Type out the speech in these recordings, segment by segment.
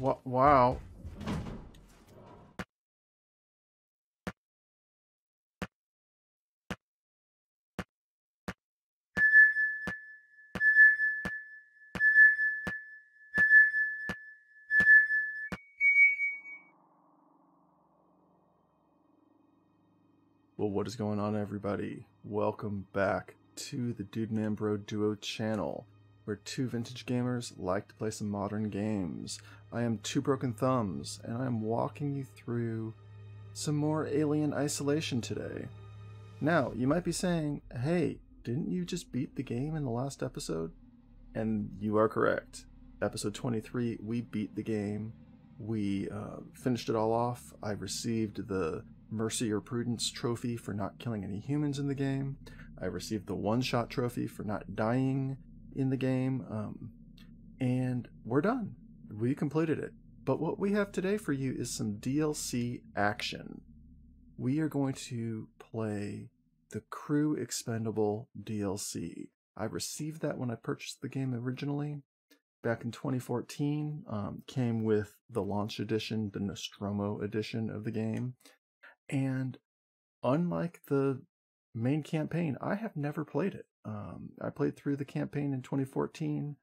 Wow. Well, what is going on, everybody? Welcome back to the Dude Man Bro Duo channel, where two vintage gamers like to play some modern games. I am Two Broken Thumbs, and I am walking you through some more Alien Isolation today. Now, you might be saying, hey, didn't you just beat the game in the last episode? And you are correct. Episode 23, we beat the game. We uh, finished it all off. I received the Mercy or Prudence trophy for not killing any humans in the game. I received the one shot trophy for not dying in the game. Um, and we're done. We completed it. But what we have today for you is some DLC action. We are going to play the Crew Expendable DLC. I received that when I purchased the game originally back in 2014. Um, came with the launch edition, the Nostromo edition of the game. And unlike the main campaign, I have never played it. Um, I played through the campaign in 2014,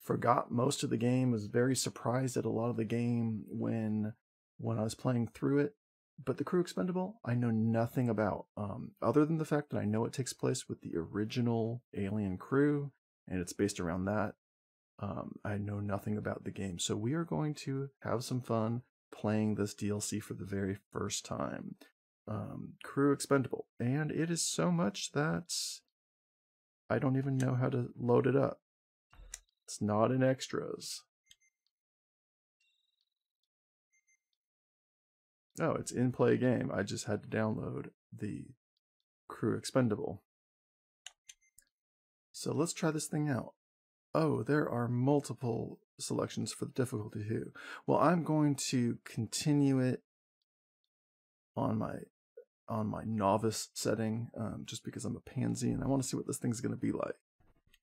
forgot most of the game, was very surprised at a lot of the game when when I was playing through it. But the crew expendable, I know nothing about, um, other than the fact that I know it takes place with the original Alien crew, and it's based around that. Um, I know nothing about the game, so we are going to have some fun playing this DLC for the very first time um, crew expendable. And it is so much that i don't even know how to load it up. It's not in extras. Oh it's in play game. I just had to download the crew expendable. So let's try this thing out. Oh there are multiple selections for the difficulty too well i'm going to continue it on my on my novice setting um, just because I'm a pansy and I want to see what this thing's going to be like.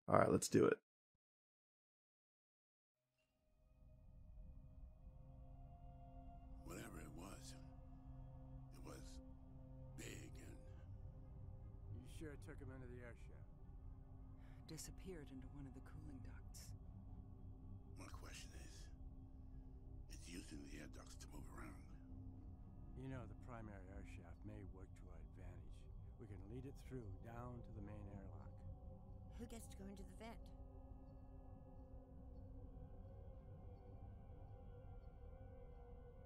All right, let's do it. Whatever it was, it was big and You sure took him into the air shaft? disappeared into one of the cooling ducts. my question is, it's using the air ducts to move around. You know, the primary air shaft may work to our advantage. We can lead it through down to the main airlock. Who gets to go into the vent?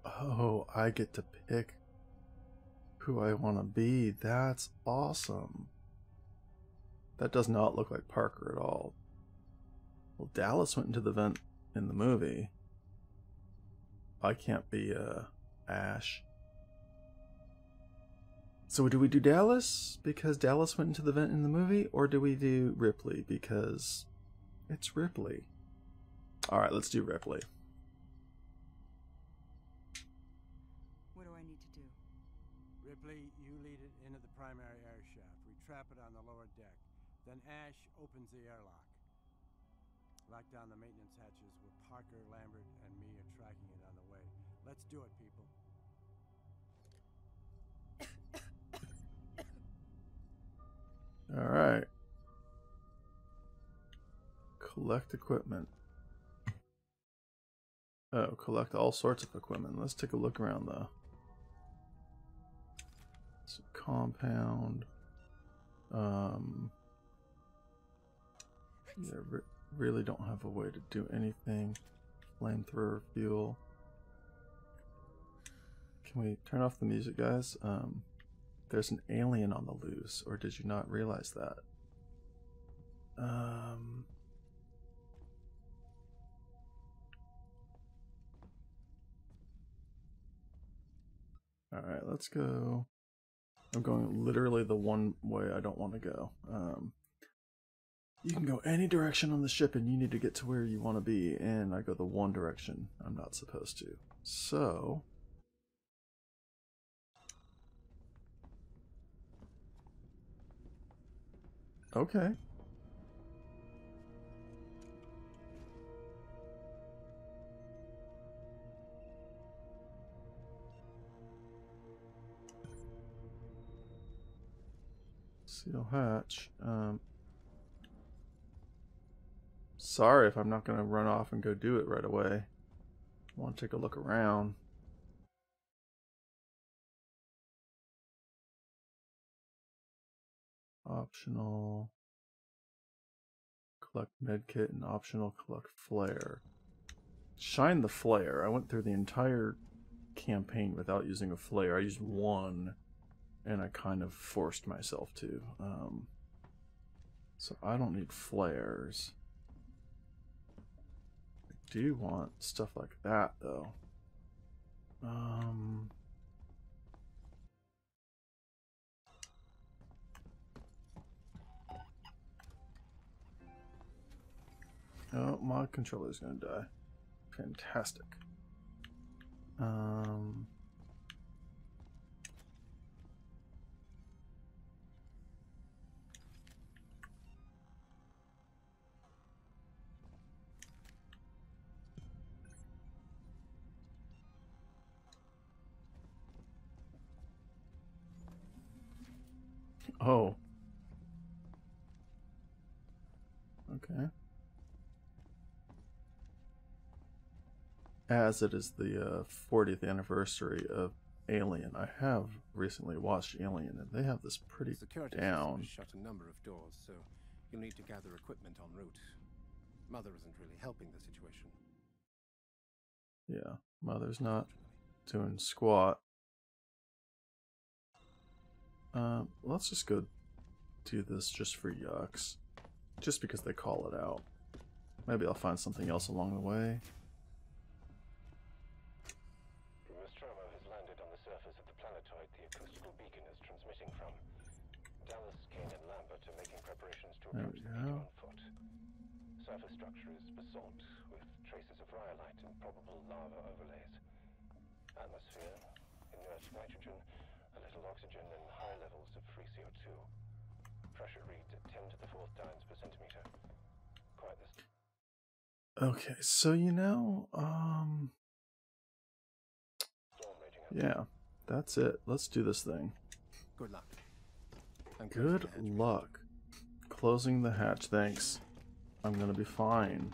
Oh, I get to pick who I want to be. That's awesome. That does not look like Parker at all. Well, Dallas went into the vent in the movie. I can't be uh, Ash. So do we do Dallas because Dallas went into the vent in the movie, or do we do Ripley because it's Ripley? All right, let's do Ripley. What do I need to do? Ripley, you lead it into the primary air shaft. We trap it on the lower deck. Then Ash opens the airlock. Lock down the maintenance hatches where Parker, Lambert, and me are tracking it on the way. Let's do it, people. All right. Collect equipment. Oh, collect all sorts of equipment. Let's take a look around though. A compound. Um. Yeah, re really don't have a way to do anything. Flamethrower fuel. Can we turn off the music, guys? Um. There's an alien on the loose, or did you not realize that? Um. Alright, let's go. I'm going literally the one way I don't want to go. Um, you can go any direction on the ship and you need to get to where you want to be, and I go the one direction I'm not supposed to. So, Okay. Seal hatch. Um, sorry if I'm not going to run off and go do it right away. I want to take a look around. Optional. Collect medkit and optional collect flare. Shine the flare. I went through the entire campaign without using a flare. I used one, and I kind of forced myself to. Um, so I don't need flares. I do want stuff like that, though. Um... Oh, my is gonna die. Fantastic. Um. Oh. Okay. As it is the uh, 40th anniversary of Alien, I have recently watched Alien, and they have this pretty Security down. shut a number of doors, so you'll need to gather equipment en route. Mother isn't really helping the situation. Yeah, Mother's not doing squat. Um, let's just go do this just for yucks. Just because they call it out. Maybe I'll find something else along the way. Nostromo has landed on the surface of the planetoid the acoustical beacon is transmitting from. Dallas, Kane, and Lambert are making preparations to There approach we the beacon go. on foot. Surface structure is basalt, with traces of rhyolite and probable lava overlays. Atmosphere, inert nitrogen, a little oxygen, and high levels of free CO2. Pressure reads at 10 to the fourth dynes per centimeter. Quite the Okay, so you know, um, storm raging up. yeah, that's it. Let's do this thing. Good luck. Good luck. Closing the hatch, thanks. I'm gonna be fine.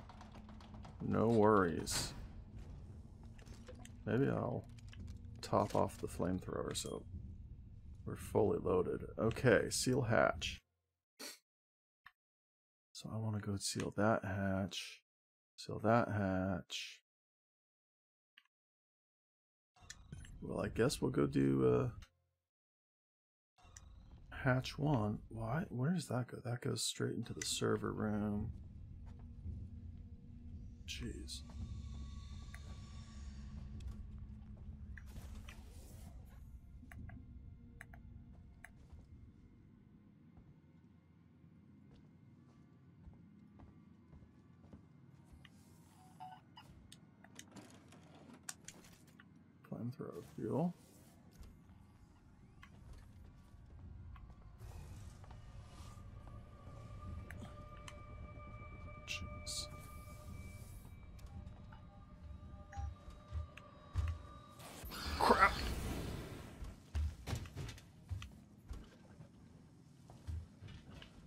No worries. Maybe I'll top off the flamethrower so we're fully loaded. Okay, seal hatch. So I want to go seal that hatch. Seal that hatch. Well, I guess we'll go do uh hatch one. Why? Where does that go? That goes straight into the server room. Jeez. Flamethrower fuel.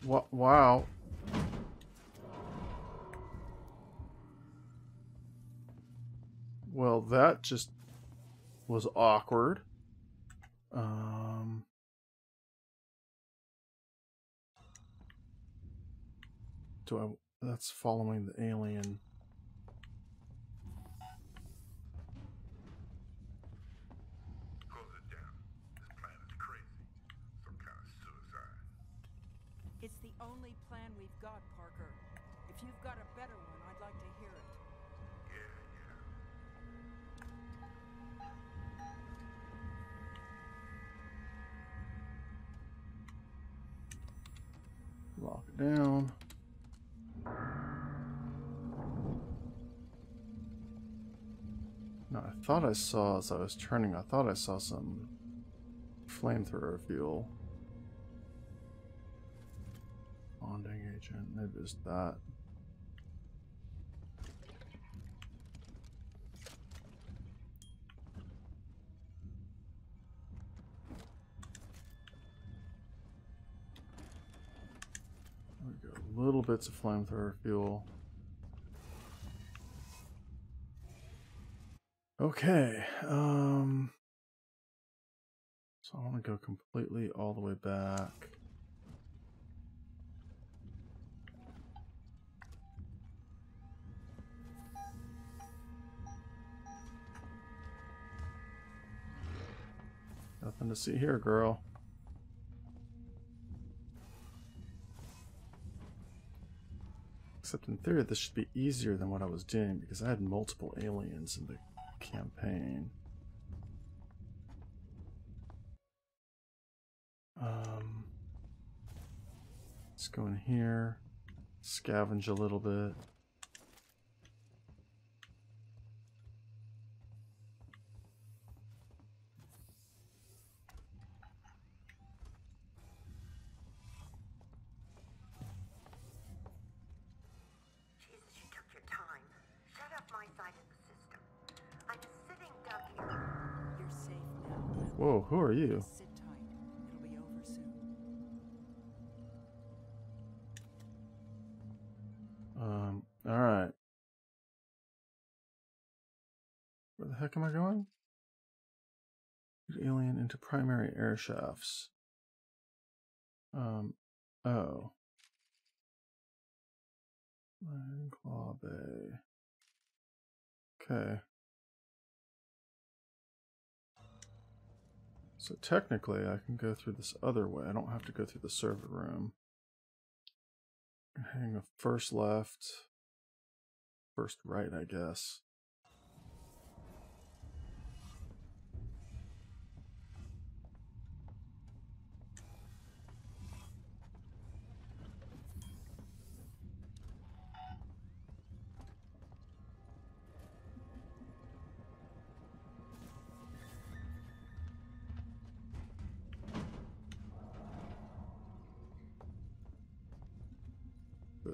Wow. Well, that just was awkward. Um. Do I? That's following the alien. Lock it down. No, I thought I saw as I was turning. I thought I saw some flamethrower fuel. Bonding agent. Maybe it's that. little bits of flamethrower fuel. Okay, um... So I want to go completely all the way back. Nothing to see here, girl. Except in theory, this should be easier than what I was doing because I had multiple aliens in the campaign. Um, let's go in here, scavenge a little bit. Whoa, who are you? Sit tight. It'll be over soon. Um, alright. Where the heck am I going? Alien into primary air shafts. Um, oh. Lion Claw Bay. Okay. So technically I can go through this other way. I don't have to go through the server room. Hang a first left, first right, I guess.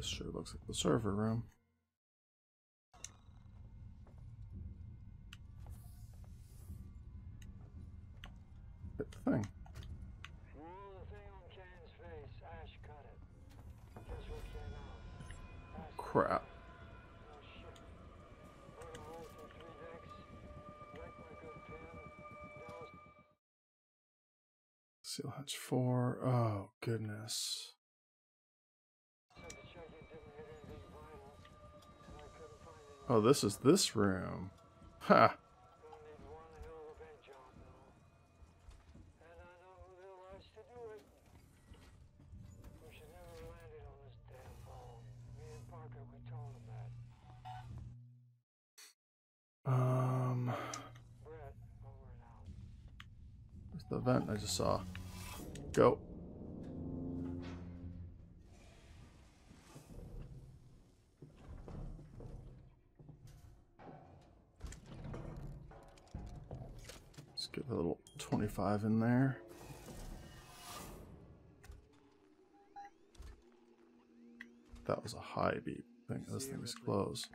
This sure looks like the server room. Hit the thing. Well, the thing on Kane's face, and this is this room. that. Um, where's the vent I just saw? Go. 25 in there. That was a high beep thing. This See you, thing's Ripley. closed.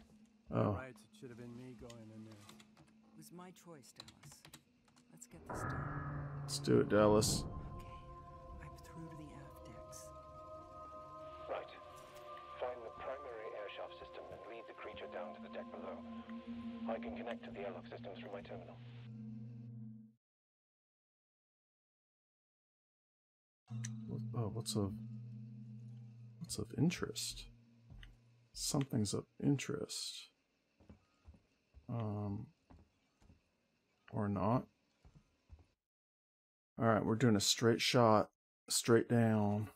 Oh, rights, it should have been me going in there. It was my choice, Dallas. Let's get this done. let's do it, Dallas. Okay. I'm through to the aft decks. Right. Find the primary air shaft system and lead the creature down to the deck below. I can connect to the airlock system through my terminal. Oh, what's of what's of interest? Something's of interest. Um or not. All right, we're doing a straight shot, straight down.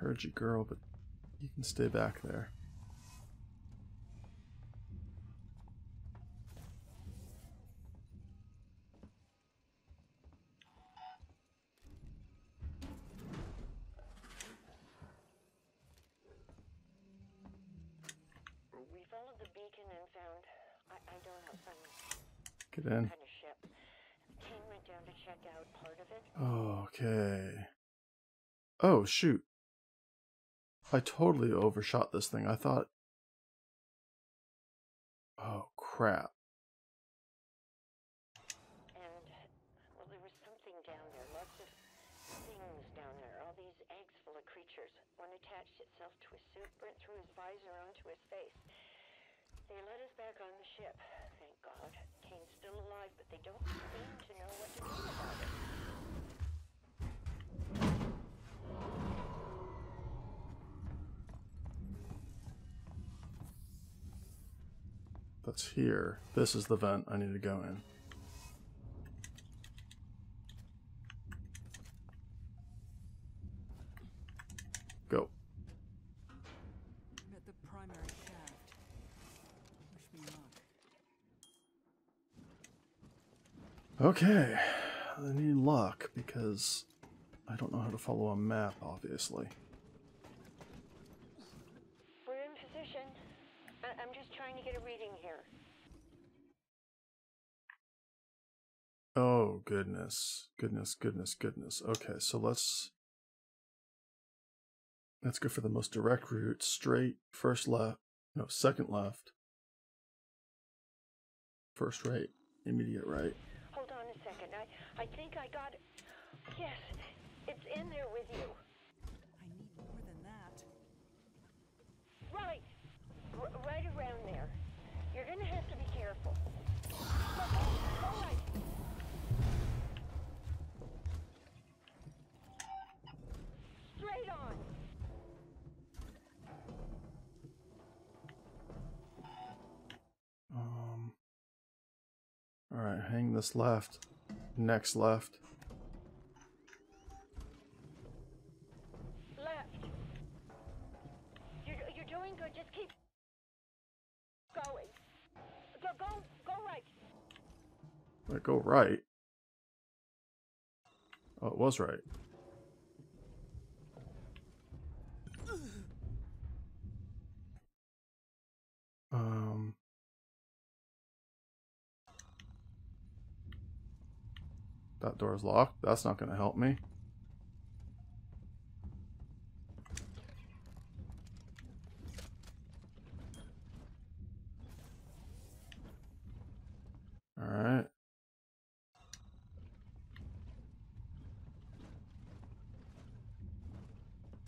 Heard you, girl, but you can stay back there. We followed the beacon and found. I, I don't know, some Get in. kind of ship. Kane went down to check out part of it. Okay. Oh, shoot. I totally overshot this thing. I thought. Oh, crap. And, well, there was something down there. Lots of things down there. All these eggs full of creatures. One attached itself to his suit, through his visor onto his face. They let us back on the ship. Thank God. Kane's still alive, but they don't seem to know what to do about it. That's here. This is the vent I need to go in. Go. I'm at the primary shaft. Wish me luck. Okay. I need luck because I don't know how to follow a map, obviously. We're in position. I- I'm just trying to get a reading Oh, goodness. Goodness, goodness, goodness. Okay, so let's let's go for the most direct route, straight, first left, no, second left. First right, immediate right. Hold on a second. I, I think I got. Yes, it's in there with you. Alright, hang this left. Next left. Left. You're, you're doing good. Just keep going. Go, go, go right. Wait, go right. Oh, it was right. That door's locked. That's not going to help me. All right.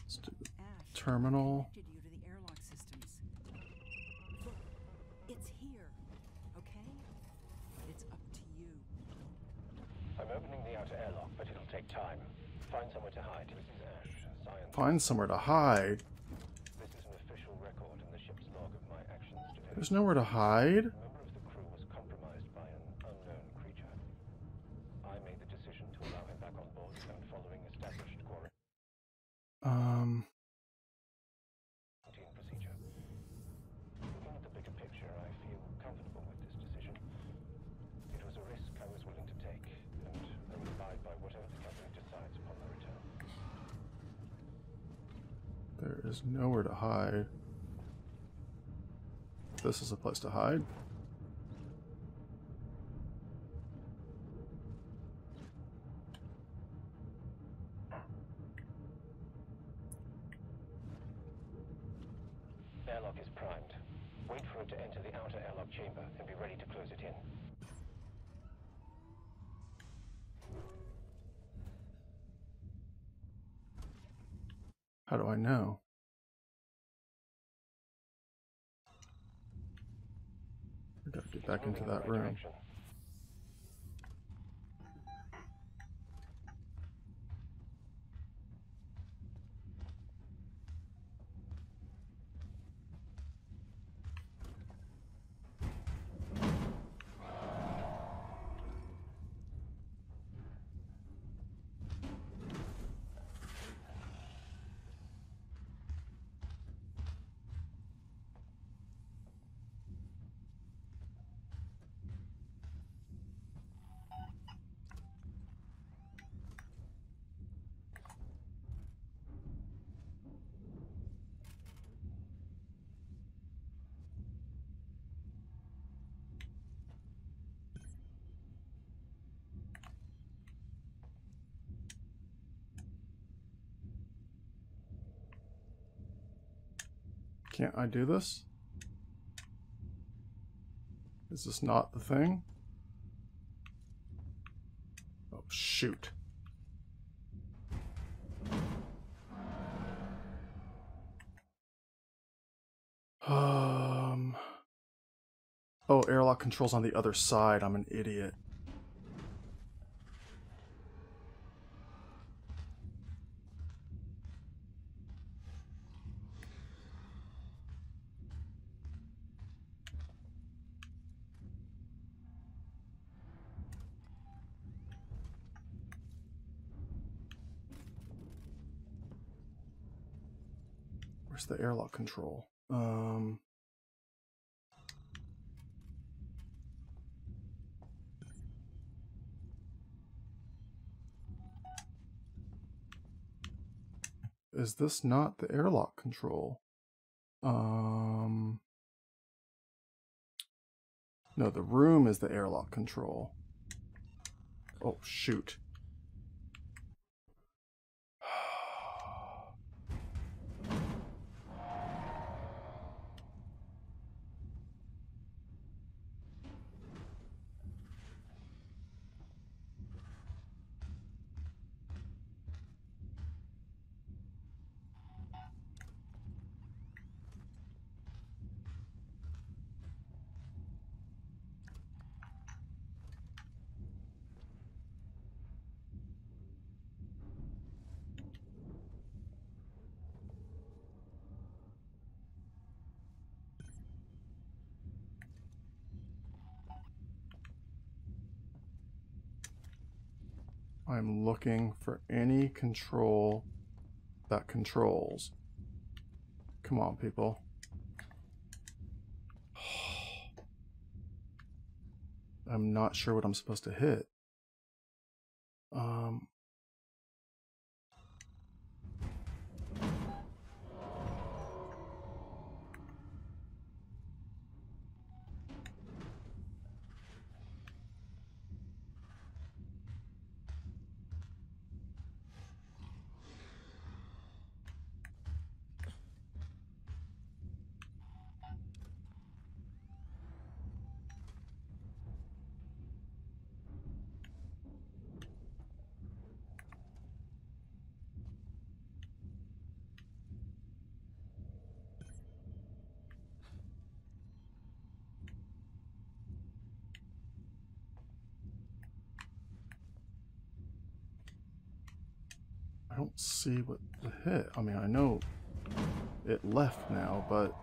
Let's do the Ash. terminal. Connected you to the airlock systems. Look, it's here. Okay? But it's up to you. I'm opening the outer airlock, but it'll take time. Find somewhere to hide. This is Ash, science. Find somewhere to hide. This is an official record in the ship's log of my actions today. There's nowhere to hide. A member of the crew was compromised by an unknown creature. I made the decision to allow him back on board, and following established quarantine Um. procedure. Looking at the bigger picture, I feel comfortable with this decision. It was a risk I was willing to take, and I will abide by whatever the company decides upon my return. There is nowhere to hide. This is a place to hide. Airlock is primed. Wait for it to enter the outer airlock chamber and be ready to close it in. How do I know? I gotta get back into that room. Can't I do this? Is this not the thing? Oh, shoot. Um. Oh, airlock controls on the other side. I'm an idiot. Airlock control? Um. Is this not the airlock control? Um. No, the room is the airlock control. Oh, shoot. I'm looking for any control that controls. Come on, people. I'm not sure what I'm supposed to hit. Um. Don't see what the hit. I mean, I know it left now, but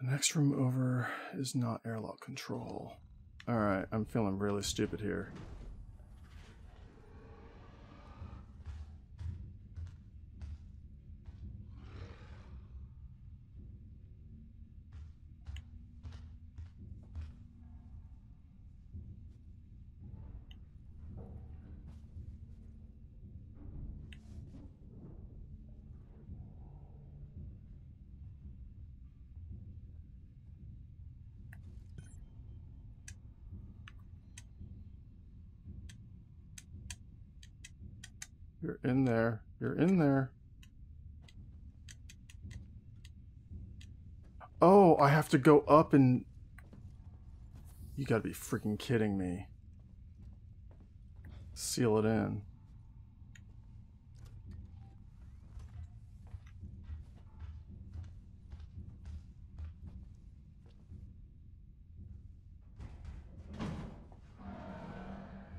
the next room over is not airlock control. Alright, I'm feeling really stupid here. You're in there. You're in there. Oh, I have to go up and... You gotta be freaking kidding me. Seal it in.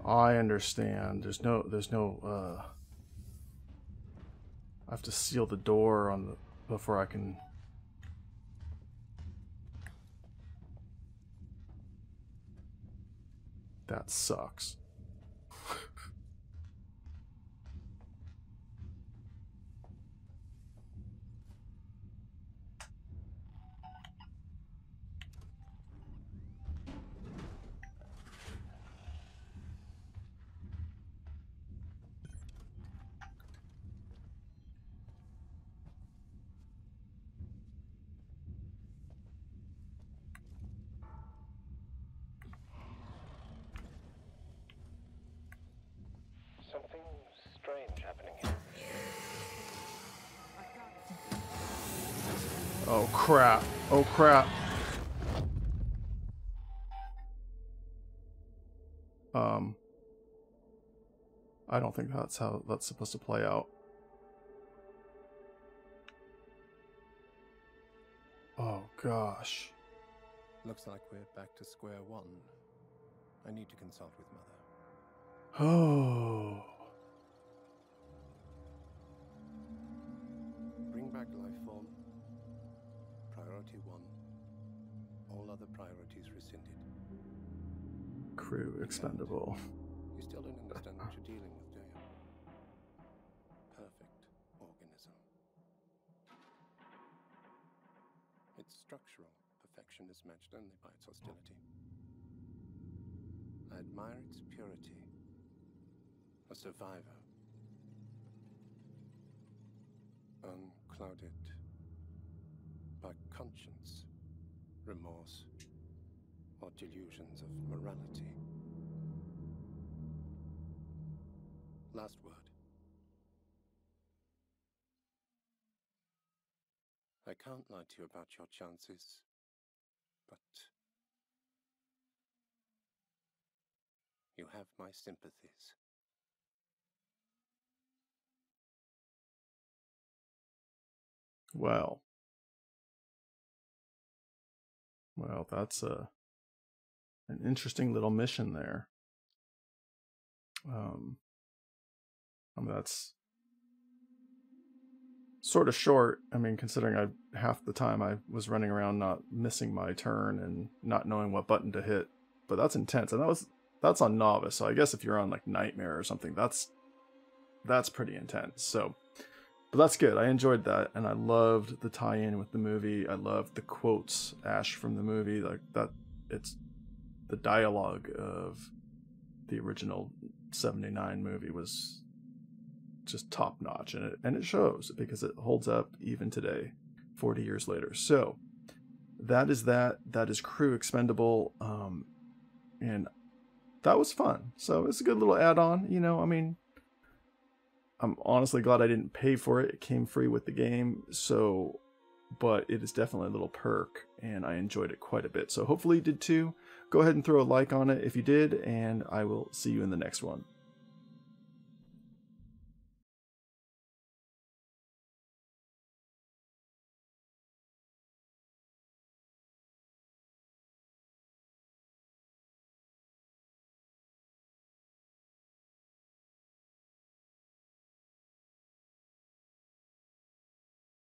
I understand. There's no, there's no, uh... Have to seal the door on the, before I can... That sucks. Something strange happening here. Oh crap. Oh crap. Um I don't think that's how that's supposed to play out. Oh gosh. Looks like we're back to square one. I need to consult with Mother. Oh. Back life form. Priority one. All other priorities rescinded. Crew expendable. You still don't understand what you're dealing with, do you? Perfect organism. Its structural perfection is matched only by its hostility. I admire its purity. A survivor. Unclouded by conscience, remorse, or delusions of morality. Last word. I can't lie to you about your chances, but you have my sympathies. Well. Well, that's a an interesting little mission there. Um, I mean, that's sort of short. I mean, considering I half the time I was running around not missing my turn and not knowing what button to hit. But that's intense, and that was that's on novice. So I guess if you're on like nightmare or something, that's that's pretty intense. So, but that's good. I enjoyed that, and I loved the tie-in with the movie. I loved the quotes Ash from the movie, like that. It's the dialogue of the original 79 movie was just top notch and it and it shows because it holds up even today 40 years later so that is that that is crew expendable um and that was fun so it's a good little add-on you know i mean i'm honestly glad i didn't pay for it. It came free with the game so but it is definitely a little perk and i enjoyed it quite a bit. So hopefully you did too. Go ahead and throw a like on it if you did and i will see you in the next one